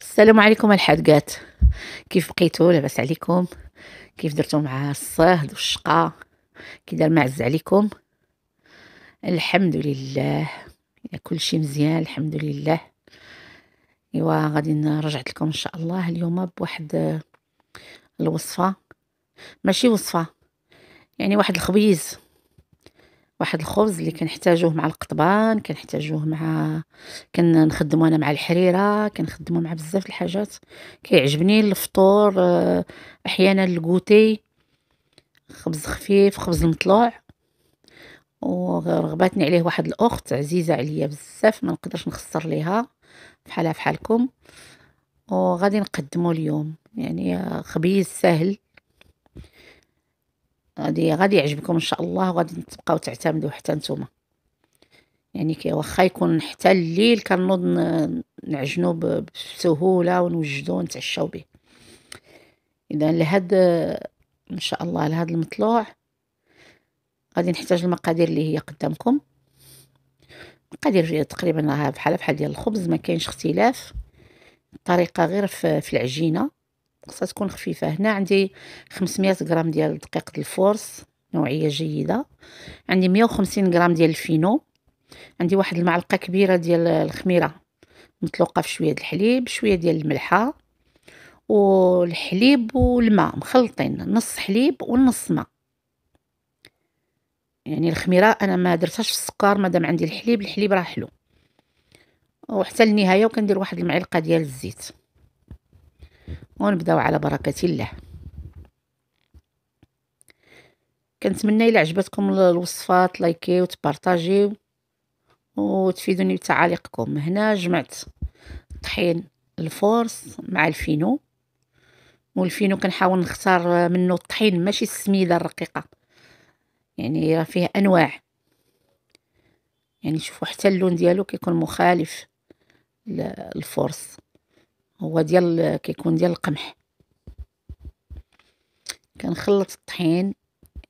السلام عليكم الحدقات. كيف بقيتوا لاباس عليكم. كيف درتوا مع الصهد والشقا؟ كي دار معز عليكم. الحمد لله. كل شيء مزيان الحمد لله. إيوا غادي نرجعت لكم إن شاء الله اليوم بواحد الوصفة. ماشي وصفة يعني واحد الخبيز. واحد الخبز اللي كنحتاجوه مع القطبان كنحتاجوه مع كنخدمو أنا مع الحريرة كنخدمو مع بزاف الحاجات. كيعجبني الفطور آه، أحيانا الكوتي خبز خفيف خبز مطلوع. ورغباتني عليه واحد الأخت عزيزة عليا بزاف ما نقدرش نخسر ليها بحالها بحالكم وغادي نقدمو اليوم. يعني خبيز سهل غادي غادي يعجبكم إن شاء الله وغادي تبقاو تعتمدوا حتى نتوما. يعني كي واخا يكون حتى الليل كنوض نعجنو بسهولة ونوجدو ونتعشاو به. إذا لهاد إن شاء الله لهاد المطلوع غادي نحتاج المقادير اللي هي قدامكم. مقادير تقريبا راها بحال بحال ديال الخبز ما كاينش اختلاف. الطريقة غير في العجينة. خصها تكون خفيفة. هنا عندي 500 غرام ديال دقيق الفورس نوعية جيدة. عندي 150 غرام ديال الفينو. عندي واحد المعلقة كبيرة ديال الخميرة مطلوقة في شوية الحليب شوية ديال الملحة والحليب والماء مخلطين نص حليب ونص ماء. يعني الخميرة أنا ما درتهاش في السكر مادام عندي الحليب الحليب راه حلو. وحتى النهايه وكندير واحد المعلقة ديال الزيت. ونبداو على بركة الله. كنتمنى إلى عجبتكم الوصفات لايكيو وتبارطاجيو وتفيدوني بتعاليقكم. هنا جمعت طحين ال force مع الفينو والفينو كنحاول نختار منه الطحين ماشي السميدة الرقيقة. يعني فيه أنواع. يعني شوفوا حتى اللون ديالو كيكون مخالف للفورس هو ديال كيكون ديال القمح. كنخلط الطحين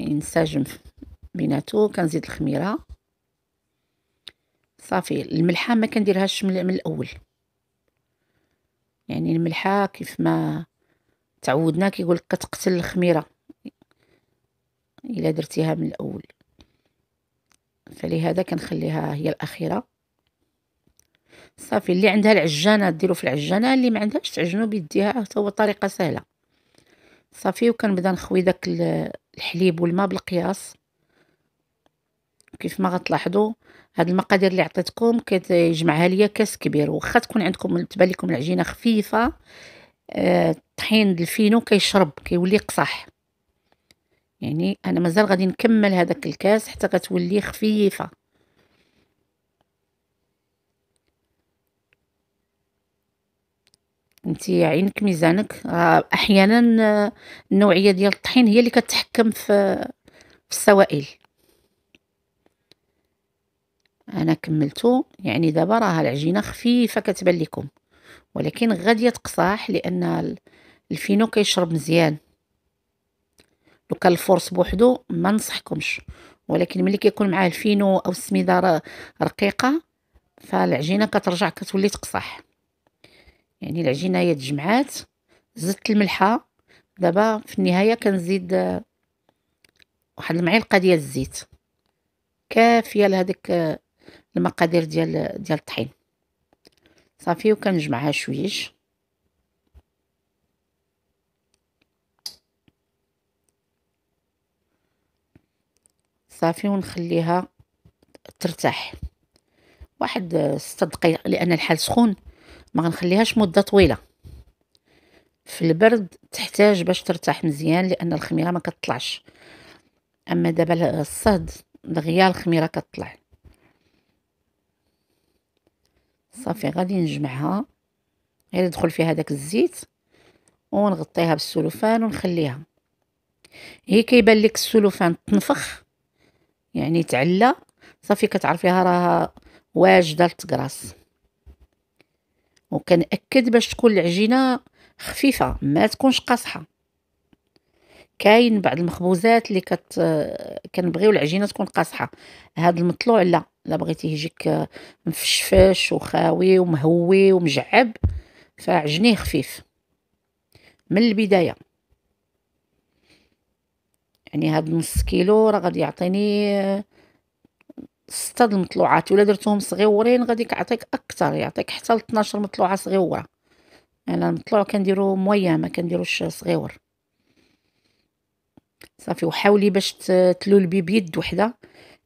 ينسجم بيناتو كنزيد الخميرة. صافي الملحة ما كنديرهاش من الأول. يعني الملحة كيف ما تعودنا كيقول لك كتقتل الخميرة. إلا درتيها من الأول. فلهذا كنخليها هي الأخيرة. صافي اللي عندها العجانة ديرو في العجانة اللي ما عندهاش تعجنو بيديها حتى هو طريقة سهلة. صافي وكنبدا نخوي داك الحليب والماء بالقياس. كيف ما غتلاحظوا هاد المقادير اللي عطيتكم كيجمعها ليا كاس كبير. واخا تكون عندكم تبان لكم العجينة خفيفة الطحين آه الفينو كيشرب كيولي قصح. يعني أنا مازال غادي نكمل هذاك الكاس حتى كتولي خفيفة. انت عينك ميزانك. آه، أحيانا آه، النوعية ديال الطحين هي اللي كتحكم في في السوائل. أنا كملتو يعني دابا راه العجينة خفيفة كتبان لكم. ولكن غادية تقصاح لأن الفينو كيشرب مزيان. لو كان ال force بوحدو ما نصحكمش ولكن ملي كيكون معاه الفينو أو السميدة رقيقة فالعجينة كترجع كتولي تقصح يعني العجينه هي تجمعات زدت الملحة دابا في النهاية كنزيد واحد المعلقه ديال الزيت. كافية لهذيك المقادير ديال ديال الطحين. صافي وكنجمعها شويش. صافي ونخليها ترتاح. واحد ستة دقائق لأن الحال سخون. ما غنخليهاش مدة طويلة. في البرد تحتاج باش ترتاح مزيان لأن الخميرة ما كتطلعش أما دابا الصهد دغيا الخميرة كتطلع صافي غادي نجمعها. غير يدخل فيها داك الزيت ونغطيها بالسلوفان ونخليها. هي كيبان لك السلوفان تنفخ يعني تعلى. صافي كتعرفيها راه واجدة لتقراص وكنأكد باش تكون العجينة خفيفة ما تكونش قاصحة. كاين بعض المخبوزات اللي كت كنبغيو العجينة تكون قاصحة. هذا المطلوع لا لا بغيتي يجيك مفشفش وخاوي ومهوي ومجعب فعجنيه خفيف. من البداية. يعني هاد نص كيلو راه غادي يعطيني ستة المطلوعات ولا درتهم صغيورين غادي يعطيك أكثر يعطيك حتى ل 12 مطلوعة صغيورة. أنا المطلوع كنديرو مويا ما كنديروش صغيور. صافي وحاولي باش تلولبي بيد وحدة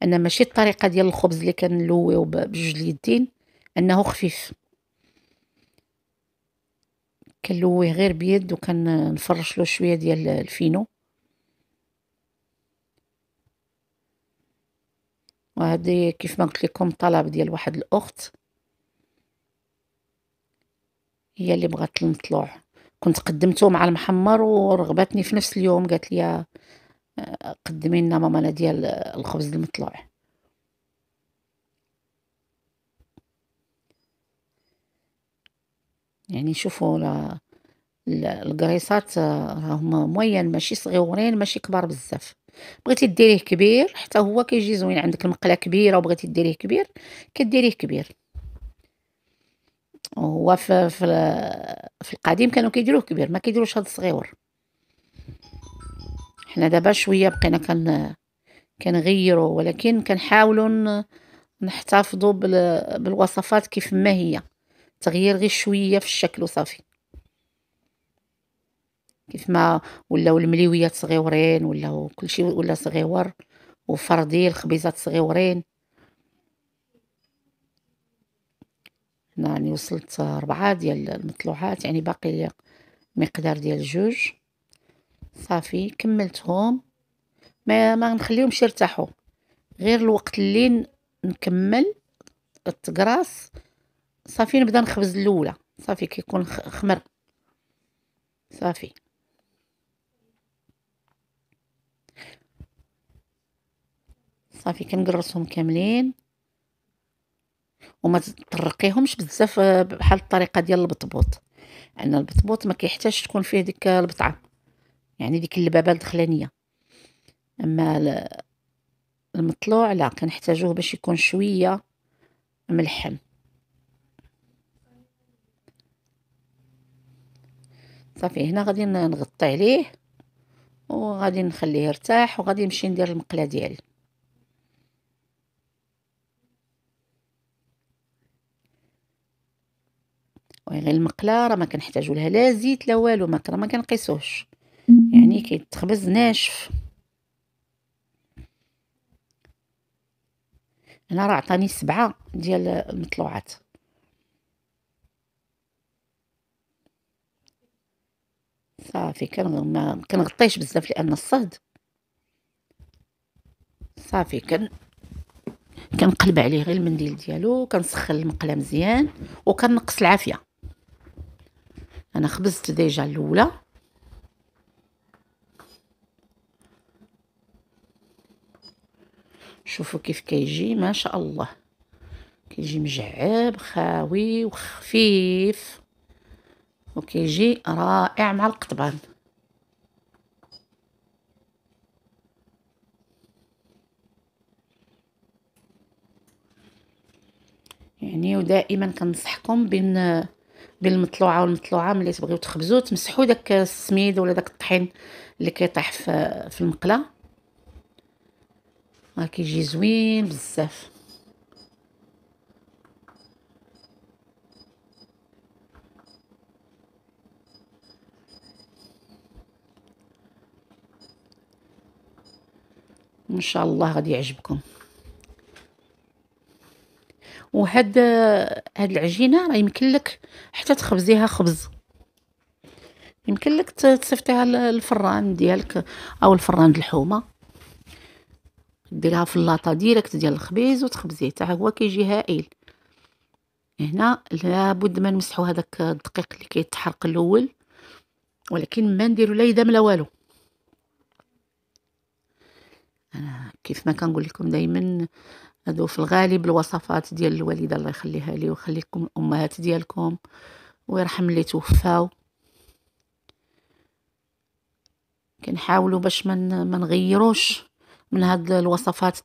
أن ماشي الطريقة ديال الخبز اللي كنلويو بجوج اليدين أنه خفيف. كنلويه غير بيد وكنفرش له شوية ديال الفينو. وهذه كيف ما قلت لكم طلب ديال واحد الأخت هي اللي بغات المطلوع. كنت قدمته مع المحمر ورغبتني في نفس اليوم قالت لي آه، قدمي لنا ماما ديال الخبز المطلوع. يعني شوفوا القريصات راهم آه، موين ماشي صغيورين ماشي كبار بزاف. بغيتي ديريه كبير حتى هو كيجي زوين عندك المقلة كبيرة وبغيتي ديريه كبير كديريه كبير. هو في في, في القديم كانوا كيديروه كبير ما كيديروش هاد الصغيور. حنا دابا شوية بقينا كان كنغيروا ولكن كنحاولوا نحتفظوا بالوصفات كيف ما هي. تغيير غير شوية في الشكل وصافي. كيف ما ولاو المليويات صغيورين ولاو كلشي ولا صغيور وفردي الخبيزات صغيورين. هنا راني وصلت ربعة ديال المطلوعات يعني باقي لي مقدار ديال جوج. صافي كملتهم. ما ما نخليهمش يرتاحوا. غير الوقت اللي نكمل التقراص. صافي نبدا نخبز الأولى. صافي كيكون خمر. صافي. صافي كنقرصهم كاملين. وما تطرقيهمش بزاف آه، بحال الطريقة ديال البطبوط. ان البطبوط ما كيحتاجش تكون فيه ديك البطعة يعني ديك اللبابة الدخلانية. أما المطلوع لا كنحتاجوه باش يكون شوية ملحم. صافي هنا غادي نغطي عليه وغادي نخليه يرتاح وغادي نمشي ندير المقلة ديالي. غير المقله راه ما كنحتاجو لها لا زيت لا والو ما راه ما كنقيسوش. يعني كيتخبز ناشف. أنا راه عطاني سبعة ديال المطلوعات. صافي كان ما كنغطيش بزاف لأن الصهد. صافي كان كنقلب عليه غير المنديل ديالو كنسخن المقله مزيان وكنقص العافية. أنا خبزت ديجا الأولى. شوفوا كيف كيجي ما شاء الله. كيجي مجعب خاوي وخفيف. وكيجي رائع مع القطبان. يعني ودائما كنصحكم بين بالمطلوعة والمطلوعة ملي تبغيو تخبزو تمسحوا داك السميد ولا داك الطحين اللي كيطيح في, في المقلة. راه كيجي زوين بزاف. إن شاء الله غادي يعجبكم. وهاد هاد العجينة راه يمكن لك حتى تخبزيها خبز. يمكن لك تصيفطيها للفران ديالك أو الفران د الحومة. ديرها في اللاطة ديريكت ديال الخبيز وتخبزيه حتى هو كيجي هائل. هنا لابد ما نمسحوا هذاك الدقيق اللي كيتحرق الأول ولكن ما نديرو لا يدام لا والو. أنا كيف ما كنقول لكم دائما هادو في الغالب الوصفات ديال الوالدة الله يخليها لي ويخلي لكم الأمهات ديالكم ويرحم اللي توفاو. كنحاولوا باش ما من نغيروش من هاد الوصفات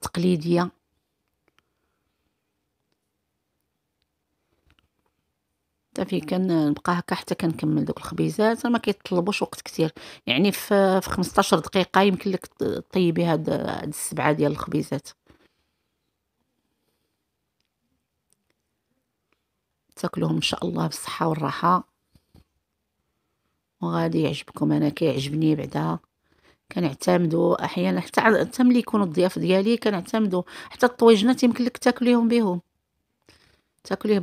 صافي كنبقى هكا حتى كنكمل دوك الخبيزات. ما كيطلبوش وقت كثير يعني في في 15 دقيقة يمكن لك طيبي هاد السبعة ديال الخبيزات. تاكلوهم إن شاء الله بالصحة والراحة. وغادي يعجبكم. أنا كيعجبني بعدا. كنعتمدوا أحيانا حتى حتى ملي يكونوا الضياف ديالي كنعتمدوا حتى الطويجنات يمكن لك تاكليهم بهم. تاكليه